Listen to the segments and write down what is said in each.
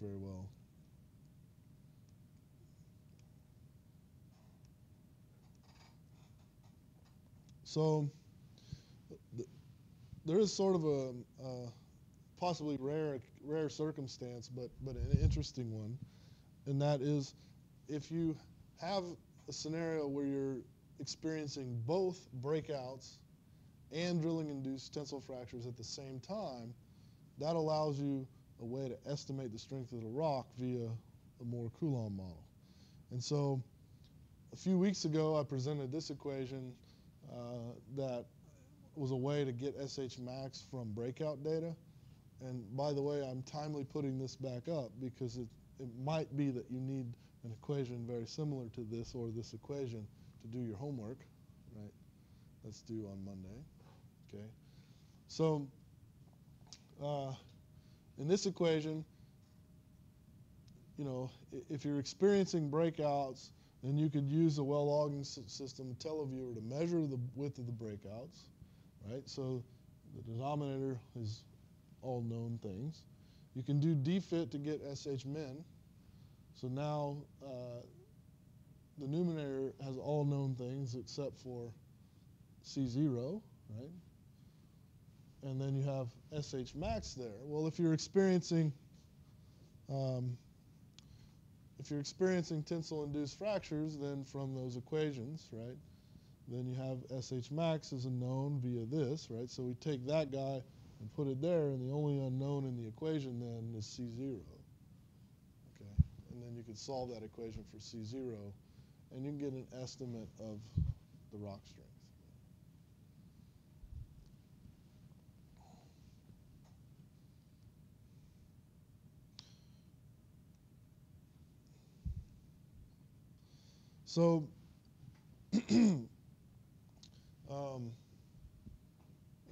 work very well. So th- there is sort of a, possibly rare rare circumstance, but but an interesting one, and that is if you have a scenario where you're experiencing both breakouts and drilling induced tensile fractures at the same time, that allows you a way to estimate the strength of the rock via a Mohr Coulomb model. And so a few weeks ago, I presented this equation uh, that was a way to get SH max from breakout data. And by the way, I'm timely putting this back up because it, it might be that you need an equation very similar to this or this equation to do your homework, right? That's due on Monday, okay? So uh, in this equation, you know, if you're experiencing breakouts, then you could use a well logging system, TeleViewer, to measure the width of the breakouts, right? So the denominator is all known things. You can do dfit to get SH min. So now uh, the numerator has all known things except for C0, right? And then you have SH max there. Well, if you're experiencing um, if you're experiencing tensile-induced fractures, then from those equations, right, then you have SH max as a known via this, right? So we take that guy and put it there, and the only unknown in the equation then is C0. Okay, and then you could solve that equation for C0, and you can get an estimate of the rock strength. So, um,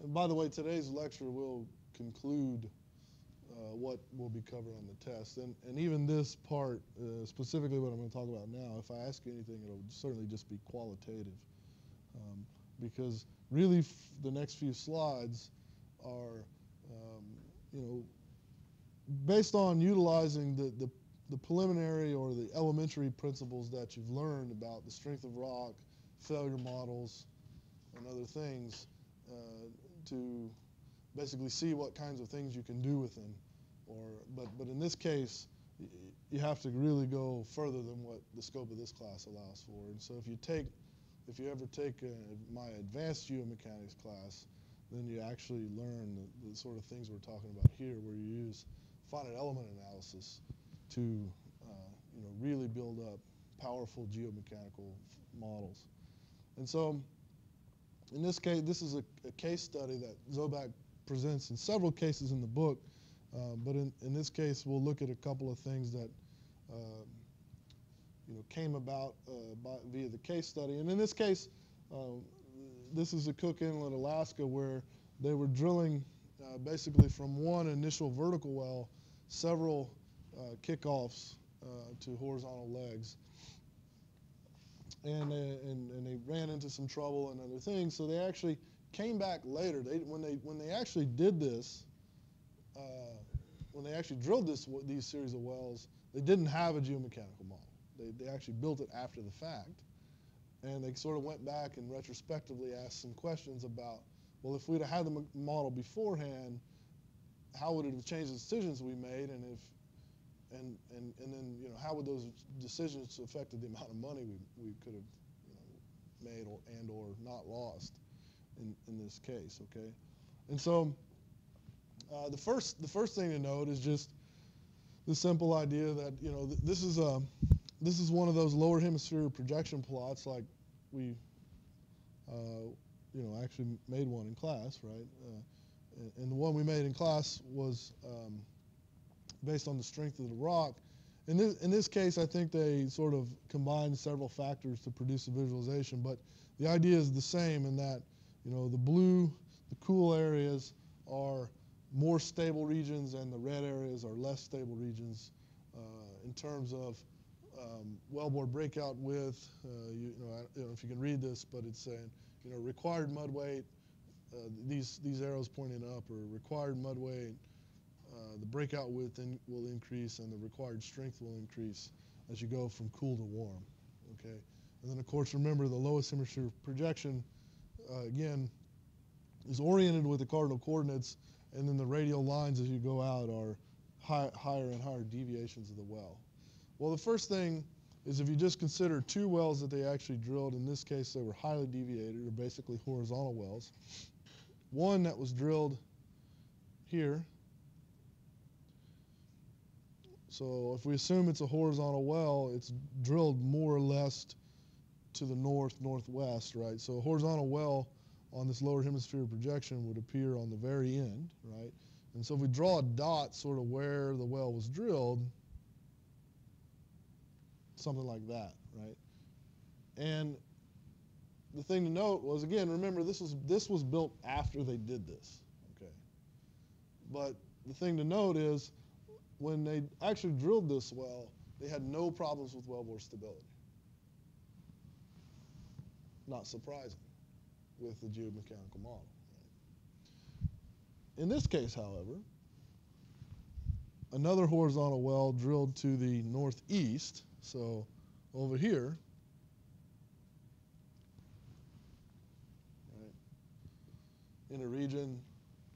by the way, today's lecture will conclude uh, what will be covered on the test. And, and even this part, uh, specifically what I'm going to talk about now, if I ask you anything, it'll certainly just be qualitative. Um, because really the next few slides are, um, you know, based on utilizing the, the the preliminary or the elementary principles that you've learned about the strength of rock, failure models, and other things uh, to basically see what kinds of things you can do with them. Or, but, but in this case, you have to really go further than what the scope of this class allows for. And so if you take, if you ever take a, uh, my advanced geomechanics class, then you actually learn the, the, sort of things we're talking about here, where you use finite element analysis to uh, you know, really build up powerful geomechanical models. And so in this case, this is a, a case study that Zoback presents in several cases in the book, uh, but in, in this case, we'll look at a couple of things that uh, you know, came about uh, by, via the case study. And in this case, uh, this is a Cook Inlet, Alaska, where they were drilling uh, basically from one initial vertical well several kickoffs uh, to horizontal legs. And, and, and they ran into some trouble and other things. So they actually came back later. They, when, they, when they actually did this, uh, when they actually drilled this, these series of wells, they didn't have a geomechanical model. They, they actually built it after the fact. And they sort of went back and retrospectively asked some questions about, well, if we'd have had the model beforehand, how would it have changed the decisions we made? And if, and, and, and then, you know, how would those decisions affected the amount of money we, we could have, you know, made or, and or not lost in, in this case, okay? And so uh, the, first, the first thing to note is just the simple idea that, you know, th this is, a, this is one of those lower hemisphere projection plots like we, uh, you know, actually made one in class, right? Uh, and the one we made in class was um, based on the strength of the rock. In this, in this case, I think they sort of combined several factors to produce a visualization, but the idea is the same in that, you know, the blue, the cool areas are more stable regions and the red areas are less stable regions uh, in terms of um, wellbore breakout width. Uh, you, know, I don't know if you can read this, but it's saying, you know, required mud weight, uh, these, these arrows pointing up are required mud weight, the breakout width in, will increase and the required strength will increase as you go from cool to warm. Okay, and then of course remember the lowest hemisphere projection uh, again is oriented with the cardinal coordinates, and then the radial lines as you go out are high, higher and higher deviations of the well. Well, the first thing is if you just consider two wells that they actually drilled, in this case they were highly deviated, or basically horizontal wells. One that was drilled here. So if we assume it's a horizontal well, it's drilled more or less to the north, northwest, right? So a horizontal well on this lower hemisphere projection would appear on the very end, right? And so if we draw a dot sort of where the well was drilled, something like that, right? And the thing to note was again, remember this was this was built after they did this, okay? But the thing to note is when they actually drilled this well, they had no problems with wellbore stability. Not surprising with the geomechanical model. In this case, however, another horizontal well drilled to the northeast, so over here, right, in a region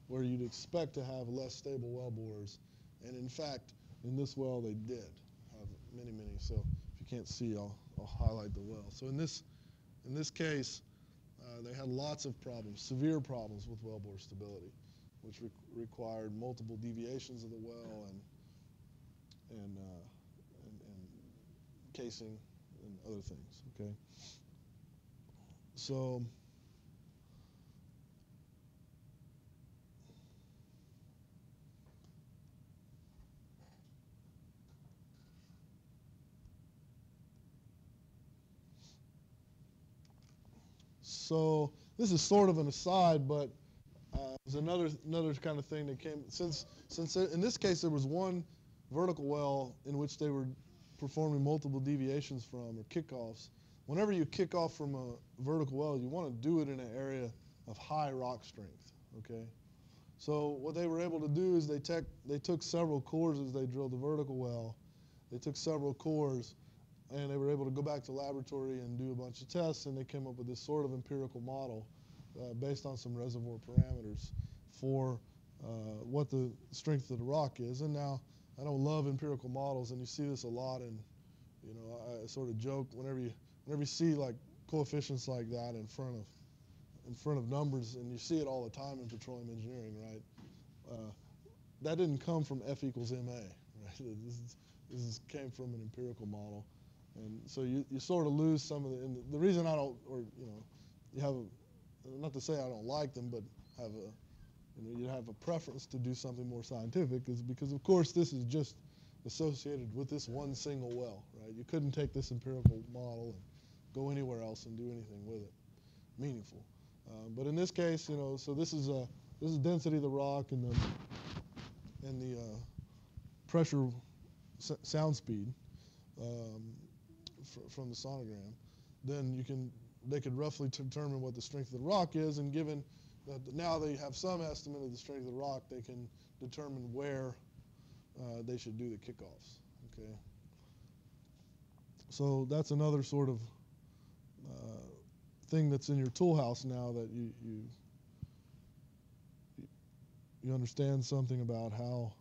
where you'd expect to have less stable well bores. And in fact, in this well, they did have many, many. So if you can't see, I'll, I'll highlight the well. So in this, in this case, uh, they had lots of problems, severe problems with wellbore stability, which re required multiple deviations of the well and and, uh, and, and casing and other things. Okay. So. So this is sort of an aside, but uh, there's another another kind of thing that came since since in this case there was one vertical well in which they were performing multiple deviations from or kickoffs. Whenever you kick off from a vertical well, you want to do it in an area of high rock strength. Okay, so what they were able to do is they tech, they took several cores as they drilled the vertical well. They took several cores and they were able to go back to laboratory and do a bunch of tests, and they came up with this sort of empirical model uh, based on some reservoir parameters for uh, what the strength of the rock is. And now, I don't love empirical models, and you see this a lot. And you know, I sort of joke whenever you whenever you see like coefficients like that in front of in front of numbers, and you see it all the time in petroleum engineering, right? Uh, that didn't come from F equals MA, right? This, is, this is, came from an empirical model. And so you, you sort of lose some of the, and the reason I don't, or, you know, you have, a, not to say I don't like them, but have a, you know, you have a preference to do something more scientific is because, of course, this is just associated with this one single well, right? You couldn't take this empirical model and go anywhere else and do anything with it meaningful. Uh, but in this case, you know, so this is a, this is density of the rock and the, and the uh, pressure sound speed. Um, from the sonogram, then you can they could roughly determine what the strength of the rock is, and given that now they have some estimate of the strength of the rock, they can determine where uh, they should do the kickoffs. Okay. So that's another sort of uh, thing that's in your toolhouse now that you, you you understand something about how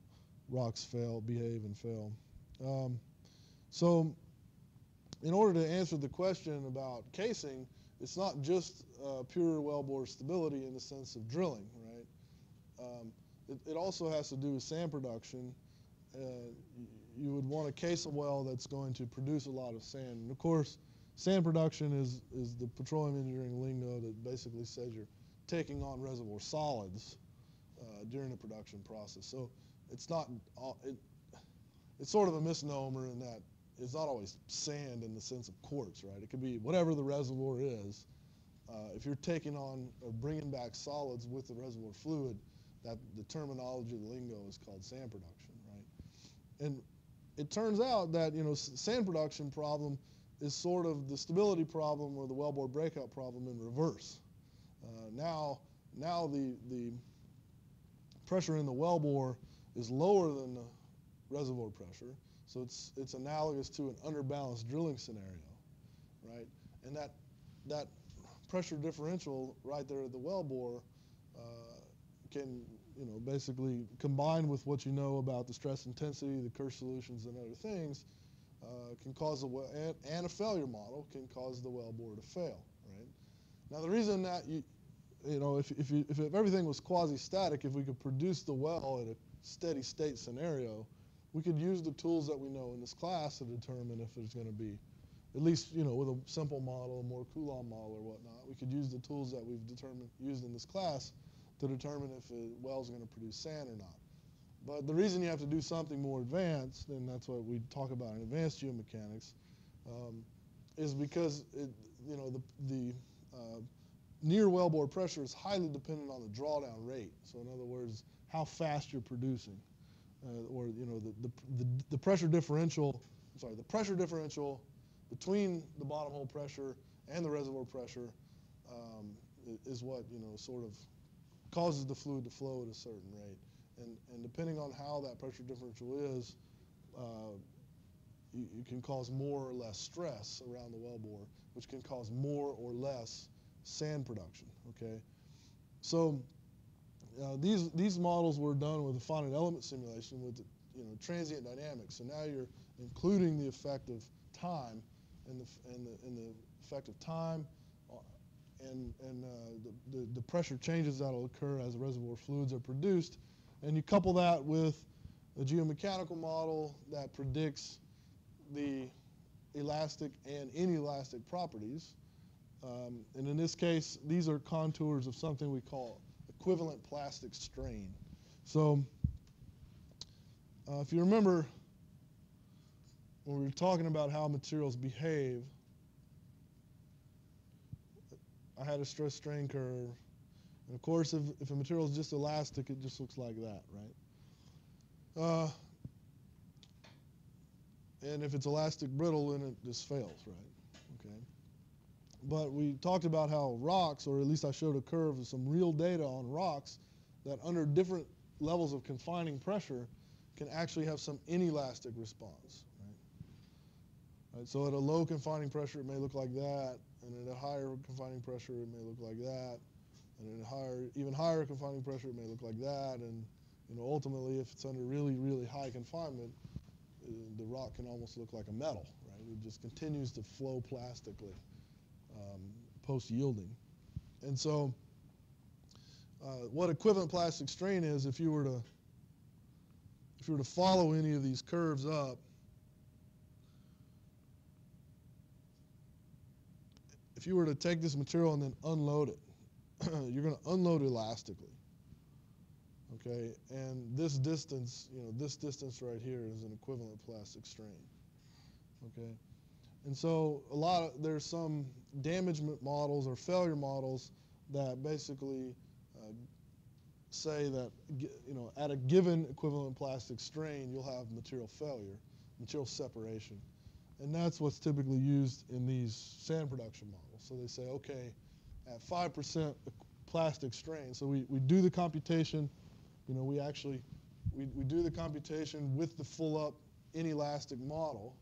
rocks fail, behave, and fail. Um, so in order to answer the question about casing, it's not just uh, pure wellbore stability in the sense of drilling, right? Um, it, it, also has to do with sand production. Uh, you would want to case a well that's going to produce a lot of sand. And of course, sand production is, is the petroleum engineering lingo that basically says you're taking on reservoir solids uh, during the production process. So it's not, it, it's sort of a misnomer in that it's not always sand in the sense of quartz, right? It could be whatever the reservoir is. Uh, if you're taking on or bringing back solids with the reservoir fluid, that the terminology, the lingo is called sand production, right? And it turns out that you know sand production problem is sort of the stability problem or the wellbore breakout problem in reverse. Uh, now, now the the pressure in the wellbore is lower than the reservoir pressure. So it's, it's analogous to an underbalanced drilling scenario, right? And that, that pressure differential right there at the wellbore uh, can, you know, basically combined with what you know about the stress intensity, the Kirsch solutions, and other things, uh, can cause a well, and, and, a failure model can cause the wellbore to fail, right? Now the reason that you, you know, if, if, you, if everything was quasi-static, if we could produce the well at a steady state scenario, we could use the tools that we know in this class to determine if there's going to be, at least you know, with a simple model, a Mohr Coulomb model or whatnot, we could use the tools that we've determined used in this class to determine if a well is going to produce sand or not. But the reason you have to do something more advanced, and that's what we talk about in advanced geomechanics, um, is because it, you know the, the uh, near wellbore pressure is highly dependent on the drawdown rate. So in other words, how fast you're producing or you know the, the, the, the, pressure differential, sorry, the pressure differential between the bottom hole pressure and the reservoir pressure um, is what you know sort of causes the fluid to flow at a certain rate. And, and depending on how that pressure differential is, uh, you, you, can cause more or less stress around the wellbore, which can cause more or less sand production. Okay, so uh, these these models were done with a finite element simulation with you know transient dynamics. So now you're including the effect of time and the and the, and the effect of time uh, and and uh, the, the, the pressure changes that will occur as the reservoir fluids are produced, and you couple that with a geomechanical model that predicts the elastic and inelastic properties. Um, and in this case, these are contours of something we call equivalent plastic strain. So uh, if you remember when we were talking about how materials behave, I had a stress strain curve. And of course, if, if a material is just elastic, it just looks like that, right? Uh, and if it's elastic brittle, then it just fails, right? But we talked about how rocks, or at least I showed a curve of some real data on rocks, that under different levels of confining pressure can actually have some inelastic response. Right? right? So at a low confining pressure, it may look like that, and at a higher confining pressure, it may look like that, and at a higher, even higher confining pressure, it may look like that, and you know, ultimately, if it's under really, really high confinement, uh, the rock can almost look like a metal, right? It just continues to flow plastically um, post-yielding. And so uh, what equivalent plastic strain is, if you were to if you were to follow any of these curves up, if you were to take this material and then unload it, you're going to unload elastically. Okay, and this distance, you know, this distance right here is an equivalent plastic strain. Okay, and so a lot of there's some damage models or failure models that basically uh, say that you know at a given equivalent plastic strain you'll have material failure, material separation, and that's what's typically used in these sand production models. So they say, okay, at five percent plastic strain, so we, we do the computation, you know, we actually we, we do the computation with the full up inelastic model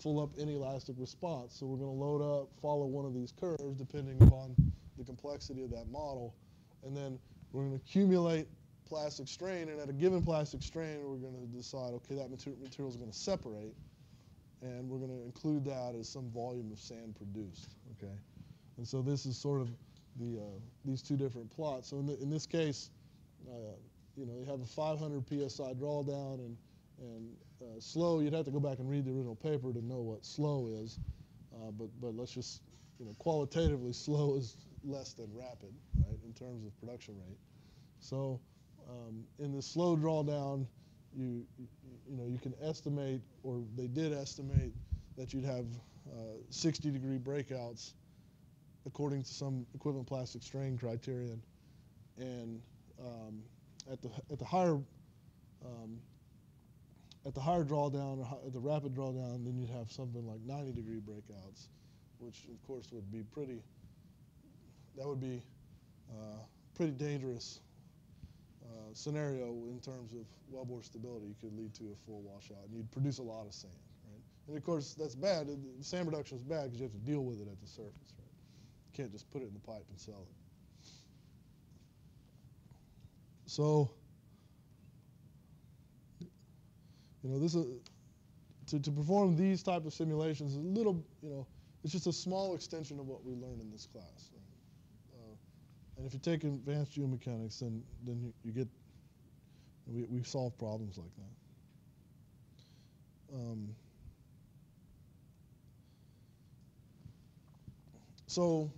full up inelastic response. So we're going to load up, follow one of these curves depending upon the complexity of that model, and then we're going to accumulate plastic strain, and at a given plastic strain, we're going to decide, okay, that material is going to separate, and we're going to include that as some volume of sand produced, okay? And so this is sort of the, uh, these two different plots. So in, the, in this case, uh, you know, you have a 500 psi drawdown and, and uh, slow, you'd have to go back and read the original paper to know what slow is. Uh, but, but let's just, you know, qualitatively, slow is less than rapid, right, in terms of production rate. So um, in the slow drawdown, you, you know, you can estimate, or they did estimate, that you'd have uh, 60 degree breakouts according to some equivalent plastic strain criterion. And um, at, the, at the higher um, at the higher drawdown or at the rapid drawdown, then you'd have something like 90 degree breakouts, which of course would be pretty, that would be uh, pretty dangerous uh, scenario in terms of wellbore stability could lead to a full washout, and you'd produce a lot of sand, right? And of course, that's bad. Sand production is bad because you have to deal with it at the surface, right? You can't just put it in the pipe and sell it. So, you know, this is to, to perform these type of simulations is a little, you know, it's just a small extension of what we learned in this class. Uh, and if you take advanced geomechanics, then then you, you get we we solve problems like that. Um, so,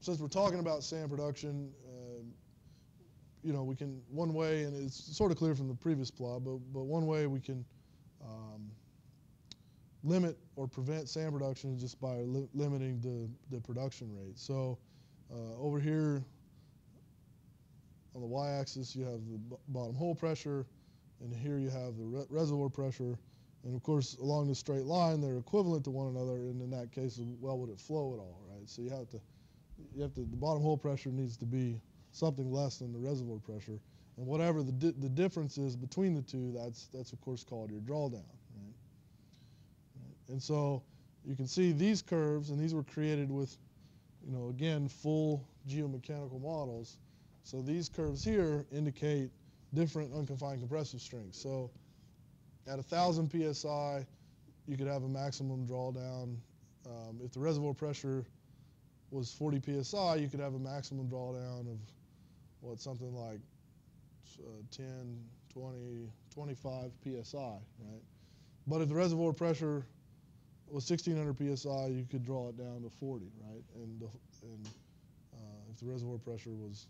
since we're talking about sand production, uh, you know, we can one way, and it's sort of clear from the previous plot, but but one way we can um, limit or prevent sand production just by li limiting the the production rate. So uh, over here on the y-axis you have the bottom hole pressure, and here you have the re reservoir pressure. And of course, along the straight line, they're equivalent to one another, and in that case, well, would it flow at all, right? So you have to, you have to, the bottom hole pressure needs to be something less than the reservoir pressure. And whatever the, di the difference is between the two, that's, that's of course called your drawdown. Right? And so you can see these curves, and these were created with, you know, again, full geomechanical models. So these curves here indicate different unconfined compressive strengths. So at 1,000 psi, you could have a maximum drawdown. Um, if the reservoir pressure was 40 psi, you could have a maximum drawdown of what something like uh, 10, 20, 25 psi, right? But if the reservoir pressure was 1600 psi, you could draw it down to 40, right? And, the, and uh, if the reservoir pressure was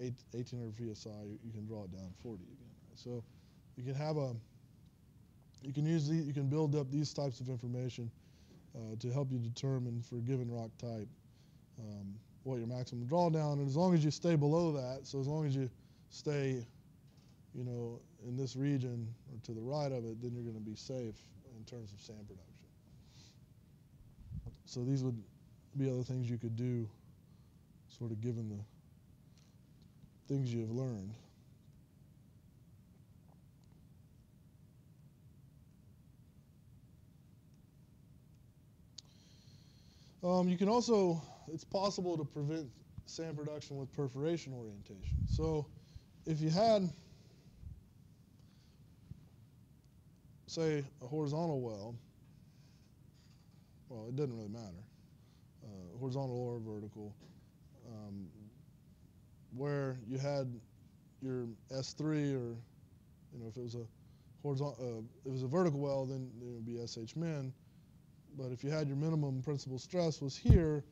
8, 1800 psi, you, you, can draw it down to 40 again. Right? So you can have a, you can use the, you can build up these types of information uh, to help you determine for a given rock type um, what your maximum drawdown, and as long as you stay below that, so as long as you stay, you know, in this region or to the right of it, then you're going to be safe in terms of sand production. So these would be other things you could do, sort of given the things you have learned. Um, you can also, it's possible to prevent sand production with perforation orientation. So if you had, say, a horizontal well, well, it doesn't really matter, uh, horizontal or vertical, um, where you had your S3 or, you know, if it was a horizontal, uh, if it was a vertical well, then it would be SH min. But if you had your minimum principal stress was here,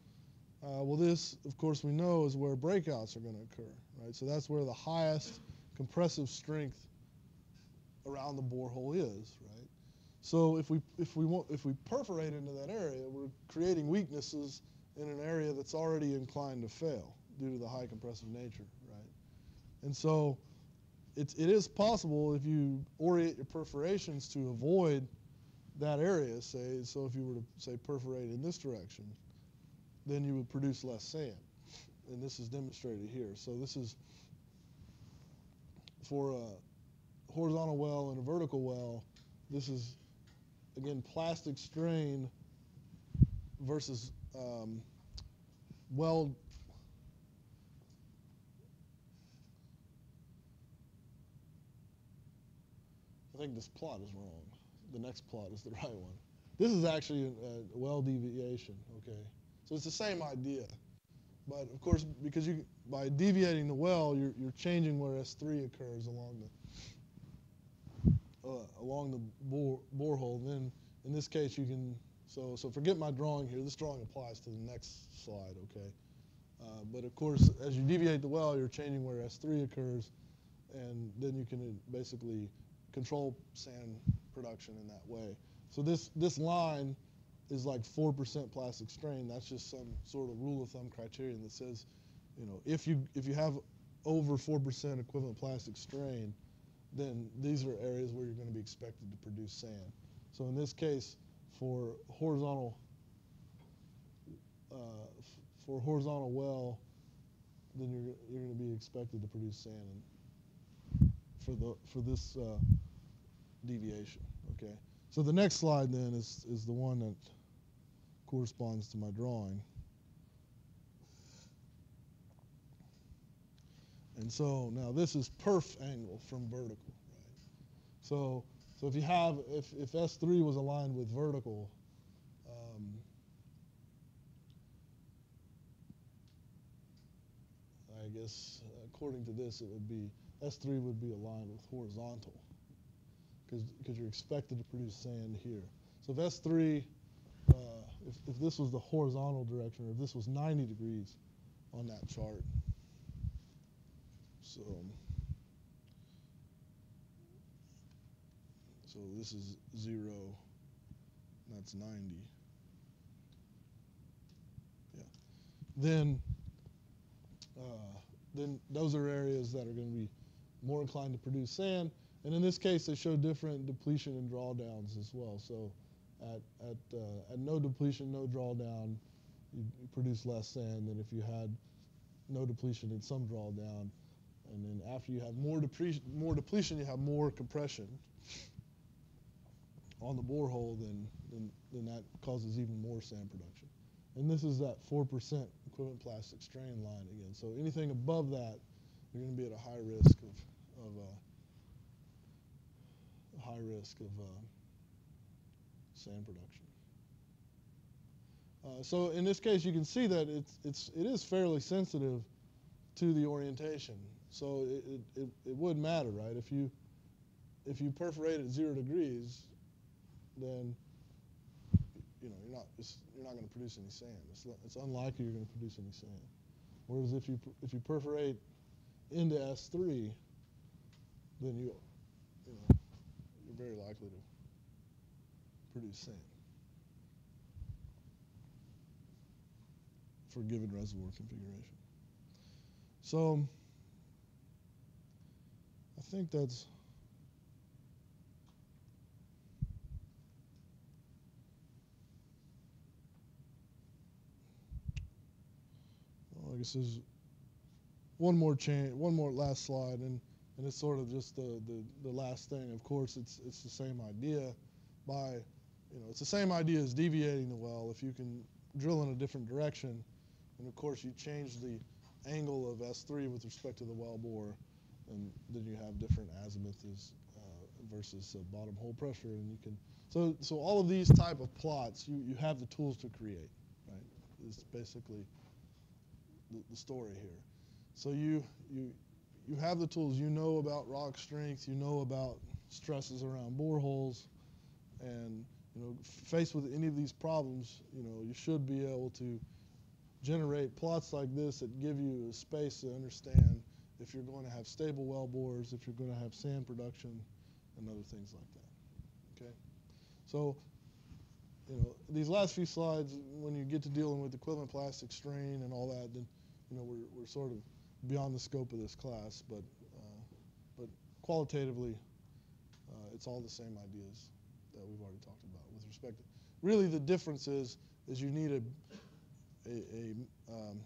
Uh, well, this, of course, we know is where breakouts are going to occur, right? So that's where the highest compressive strength around the borehole is, right? So if we if we want if we perforate into that area, we're creating weaknesses in an area that's already inclined to fail due to the high compressive nature, right? And so it's, it is possible if you orient your perforations to avoid that area, say, so if you were to say perforate in this direction, then you would produce less sand. And this is demonstrated here. So this is for a horizontal well and a vertical well, this is, again, plastic strain versus um, well I think this plot is wrong. The next plot is the right one. This is actually a, a well deviation, okay? So it's the same idea. But of course, because you by deviating the well, you're, you're changing where S3 occurs along the uh, along the bore, borehole. Then in this case, you can so so forget my drawing here. This drawing applies to the next slide, okay? Uh, but of course, as you deviate the well, you're changing where S3 occurs, and then you can basically control sand production in that way. So this this line is like 4% plastic strain, that's just some sort of rule of thumb criterion that says, you know, if you if you have over 4% equivalent plastic strain, then these are areas where you're going to be expected to produce sand. So in this case, for horizontal uh, for horizontal well then you're you're going to be expected to produce sand for the for this uh, deviation. Okay. So the next slide then is is the one that corresponds to my drawing. And so now this is perf angle from vertical, right? So so if you have if if S3 was aligned with vertical, um, I guess according to this it would be S3 would be aligned with horizontal because you're expected to produce sand here. So if S3, uh, if, if this was the horizontal direction, or if this was 90 degrees on that chart, so, so this is zero, that's 90. Yeah. Then, uh, then those are areas that are going to be more inclined to produce sand. And in this case, they show different depletion and drawdowns as well. So at, at, uh, at no depletion, no drawdown, you produce less sand than if you had no depletion and some drawdown. And then after you have more, more depletion, you have more compression on the borehole, then, then, then that causes even more sand production. And this is that 4% equivalent plastic strain line again. So anything above that, you're going to be at a high risk of, of uh, high risk of uh, sand production. Uh, so in this case, you can see that it's, it's, it is fairly sensitive to the orientation. So it, it, it would matter, right? If you, if you perforate at zero degrees, then you know, you're not, you're not going to produce any sand. It's, it's unlikely you're going to produce any sand. Whereas if you, if you perforate into S3, then you, you know, very likely to produce sand for given reservoir configuration. So I think that's well, I guess there's one more change, one more last slide, and and it's sort of just the, the, the last thing. Of course, it's it's the same idea. By you know, it's the same idea as deviating the well. If you can drill in a different direction, and of course you change the angle of S3 with respect to the well bore, and then you have different azimuths uh, versus uh, bottom hole pressure, and you can. So so all of these type of plots, you you have the tools to create, right? It's basically the, the story here. So you you you have the tools. You know about rock strength. You know about stresses around boreholes, and you know, faced with any of these problems, you know, you should be able to generate plots like this that give you a space to understand if you're going to have stable well bores, if you're going to have sand production, and other things like that. Okay, so you know, these last few slides, when you get to dealing with equivalent plastic strain and all that, then you know we're, we're sort of beyond the scope of this class, but, uh, but qualitatively, uh, it's all the same ideas that we've already talked about with respect to, really the difference is, is you need a, a, a um,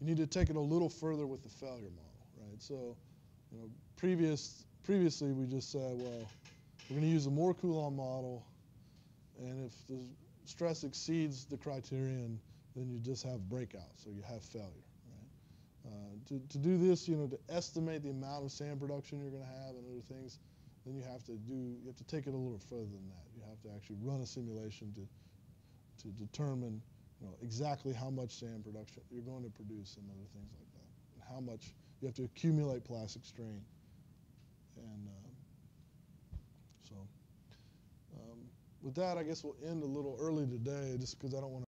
you need to take it a little further with the failure model, right? So, you know, previous, previously we just said, well, we're going to use a Mohr Coulomb model, and if the stress exceeds the criterion, then you just have breakout, so you have failure. Uh, to, to do this, you know, to estimate the amount of sand production you're going to have and other things, then you have to do, you have to take it a little further than that. You have to actually run a simulation to, to determine, you know, exactly how much sand production you're going to produce and other things like that, and how much you have to accumulate plastic strain. And uh, so, um, with that, I guess we'll end a little early today, just because I don't want to.